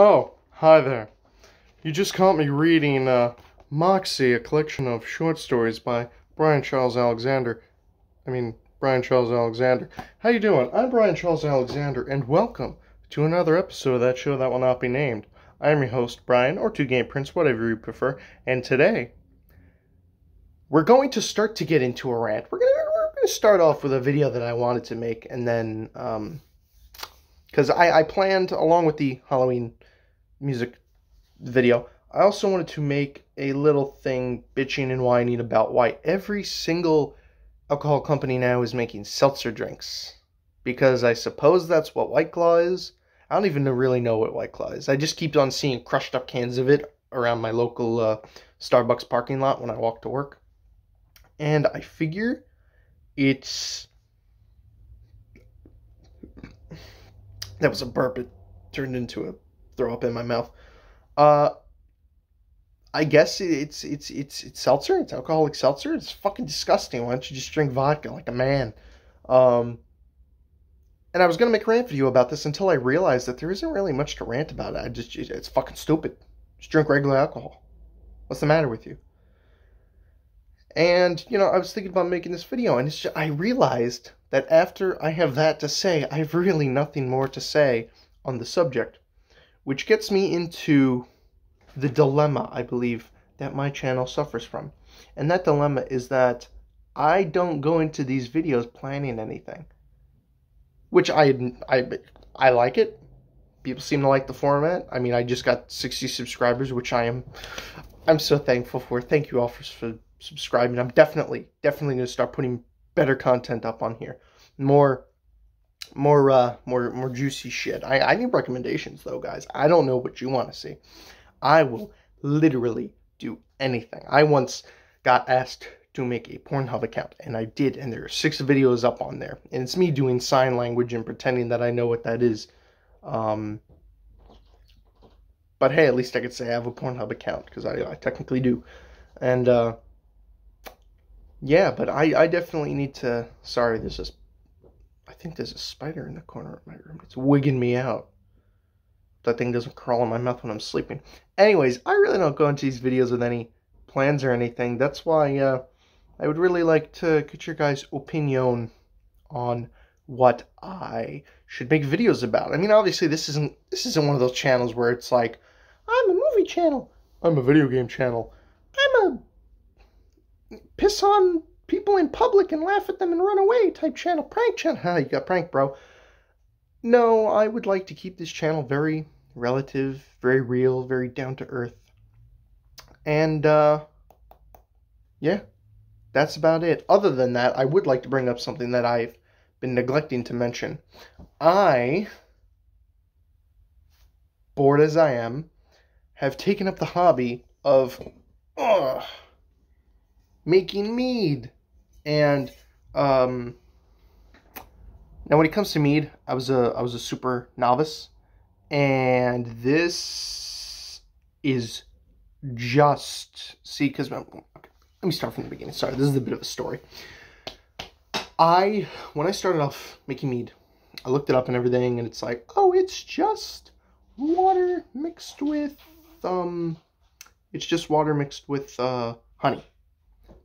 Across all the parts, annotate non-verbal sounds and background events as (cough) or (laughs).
Oh, hi there. You just caught me reading uh, Moxie, a collection of short stories by Brian Charles Alexander. I mean, Brian Charles Alexander. How you doing? I'm Brian Charles Alexander, and welcome to another episode of that show that will not be named. I am your host, Brian, or Two Game Prince, whatever you prefer, and today we're going to start to get into a rant. We're we're gonna start off with a video that I wanted to make, and then um, because I, I planned along with the Halloween music video, I also wanted to make a little thing bitching and whining about why every single alcohol company now is making seltzer drinks. Because I suppose that's what White Claw is. I don't even really know what White Claw is. I just keep on seeing crushed up cans of it around my local uh, Starbucks parking lot when I walk to work. And I figure it's That was a burp. It turned into a throw up in my mouth. Uh, I guess it's it's it's it's seltzer. It's alcoholic seltzer. It's fucking disgusting. Why don't you just drink vodka like a man? Um, and I was gonna make a rant video about this until I realized that there isn't really much to rant about. I just it's fucking stupid. Just drink regular alcohol. What's the matter with you? And you know, I was thinking about making this video, and just, I realized that after I have that to say, I have really nothing more to say on the subject. Which gets me into the dilemma I believe that my channel suffers from. And that dilemma is that I don't go into these videos planning anything. Which I, I, I like it. People seem to like the format. I mean, I just got 60 subscribers, which I am I'm so thankful for. Thank you all for, for subscribing. I'm definitely, definitely going to start putting better content up on here. More more uh more more juicy shit. I, I need recommendations though, guys. I don't know what you want to see. I will literally do anything. I once got asked to make a Pornhub account and I did and there are six videos up on there. And it's me doing sign language and pretending that I know what that is. Um but hey, at least I could say I have a Pornhub account because I, I technically do. And uh yeah, but I, I definitely need to. Sorry, there's a. I think there's a spider in the corner of my room. It's wigging me out. That thing doesn't crawl in my mouth when I'm sleeping. Anyways, I really don't go into these videos with any plans or anything. That's why uh, I would really like to get your guys' opinion on what I should make videos about. I mean, obviously, this isn't this isn't one of those channels where it's like, I'm a movie channel, I'm a video game channel, I'm a piss on people in public and laugh at them and run away type channel. Prank channel. Ha, (laughs) you got prank, bro. No, I would like to keep this channel very relative, very real, very down to earth. And, uh, yeah, that's about it. Other than that, I would like to bring up something that I've been neglecting to mention. I, bored as I am, have taken up the hobby of, ugh, making mead. And um, now when it comes to mead, I was a I was a super novice, and this is just see because let me start from the beginning. Sorry, this is a bit of a story. I when I started off making mead, I looked it up and everything, and it's like, oh, it's just water mixed with um, it's just water mixed with uh, honey.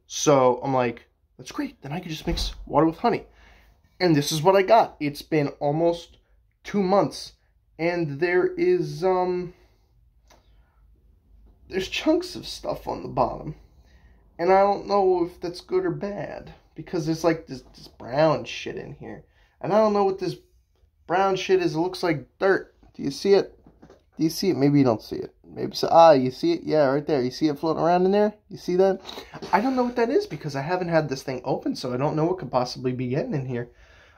So I'm like, that's great. Then I could just mix water with honey. And this is what I got. It's been almost two months. And there is, um, there's chunks of stuff on the bottom. And I don't know if that's good or bad. Because there's like this, this brown shit in here. And I don't know what this brown shit is. It looks like dirt. Do you see it? Do you see it? Maybe you don't see it. Maybe so. Ah, you see it? Yeah, right there. You see it floating around in there? You see that? I don't know what that is because I haven't had this thing open, so I don't know what could possibly be getting in here.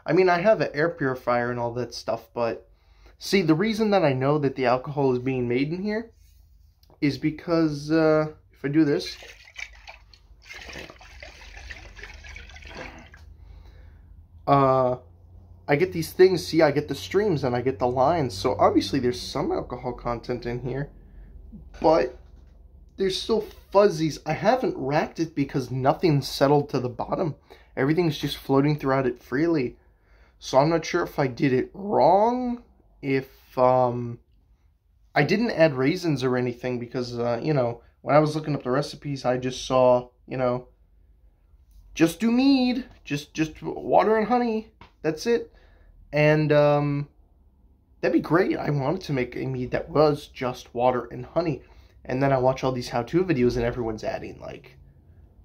I mean, I have an air purifier and all that stuff, but see, the reason that I know that the alcohol is being made in here is because uh, if I do this, uh, I get these things, see, I get the streams and I get the lines, so obviously there's some alcohol content in here but there's still fuzzies. I haven't racked it because nothing's settled to the bottom. Everything's just floating throughout it freely. So I'm not sure if I did it wrong, if, um, I didn't add raisins or anything because, uh, you know, when I was looking up the recipes, I just saw, you know, just do mead, just just water and honey. That's it. And um, that'd be great. I wanted to make a mead that was just water and honey. And then I watch all these how-to videos and everyone's adding like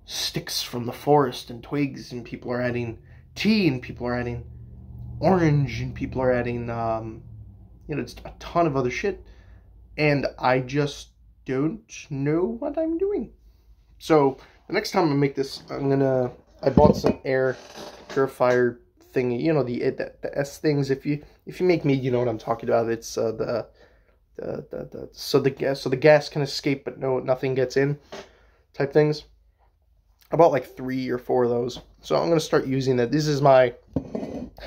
sticks from the forest and twigs and people are adding tea and people are adding orange and people are adding um, you know, just a ton of other shit. And I just don't know what I'm doing. So the next time I make this, I'm gonna. I bought some air purifier thingy. You know the the, the S things. If you if you make me, you know what I'm talking about. It's uh, the, the the the so the gas so the gas can escape, but no nothing gets in. Type things. I bought like three or four of those. So I'm gonna start using that. This is my.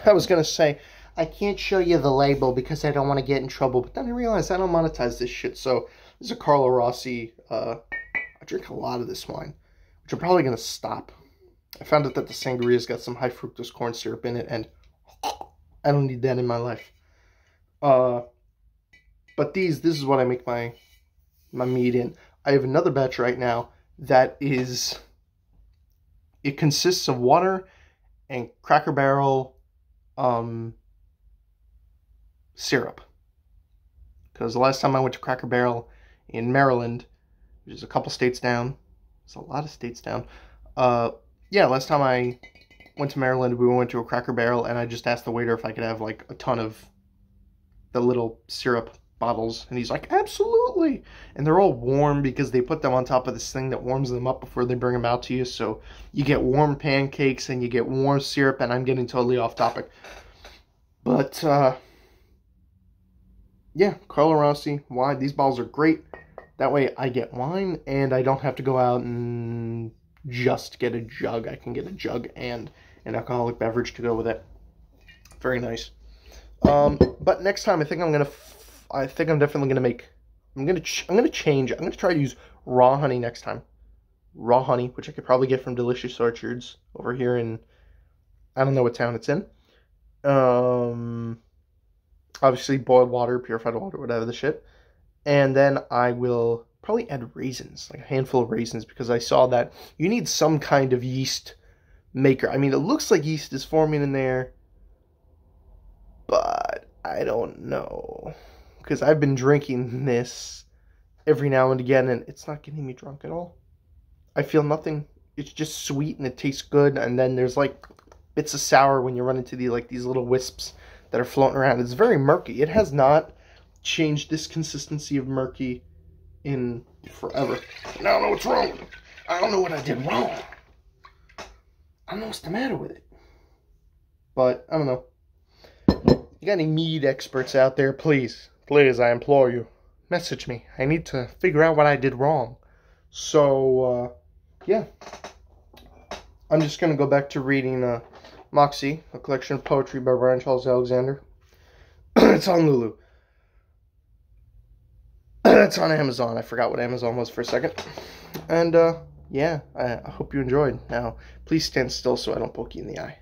I was gonna say I can't show you the label because I don't want to get in trouble. But then I realized I don't monetize this shit. So this is a Carlo Rossi. Uh, I drink a lot of this wine, which I'm probably going to stop. I found out that the sangria's got some high fructose corn syrup in it, and I don't need that in my life. Uh, but these, this is what I make my my meat in. I have another batch right now that is, it consists of water and Cracker Barrel, um, syrup. Because the last time I went to Cracker Barrel in Maryland, which is a couple states down, it's a lot of states down. Uh, yeah, last time I went to Maryland, we went to a Cracker Barrel, and I just asked the waiter if I could have like a ton of the little syrup bottles, and he's like, absolutely. And they're all warm because they put them on top of this thing that warms them up before they bring them out to you. So you get warm pancakes and you get warm syrup, and I'm getting totally off topic. But uh, yeah, Carlo Rossi, wine. These bottles are great. That way I get wine and I don't have to go out and just get a jug. I can get a jug and an alcoholic beverage to go with it. Very nice. Um, but next time I think I'm gonna, I think I'm definitely gonna make, I'm gonna, I'm gonna change. I'm gonna try to use raw honey next time. Raw honey, which I could probably get from Delicious Orchards over here in, I don't know what town it's in. Um, obviously boiled water, purified water, whatever the shit. And then I will probably add raisins, like a handful of raisins, because I saw that you need some kind of yeast maker. I mean, it looks like yeast is forming in there, but I don't know. Because I've been drinking this every now and again, and it's not getting me drunk at all. I feel nothing. It's just sweet and it tastes good, and then there's like bits of sour when you run into the like these little wisps that are floating around. It's very murky. It has not changed this consistency of murky in forever. And I don't know what's wrong. I don't know what I did wrong. I don't know what's the matter with it. But, I don't know. You got any mead experts out there? Please, please, I implore you. Message me. I need to figure out what I did wrong. So, uh, yeah. I'm just going to go back to reading uh, Moxie, a collection of poetry by Brian Charles Alexander. (clears throat) it's on Lulu. (clears throat) it's on Amazon. I forgot what Amazon was for a second. And, uh, yeah, I, I hope you enjoyed. Now, please stand still so I don't poke you in the eye.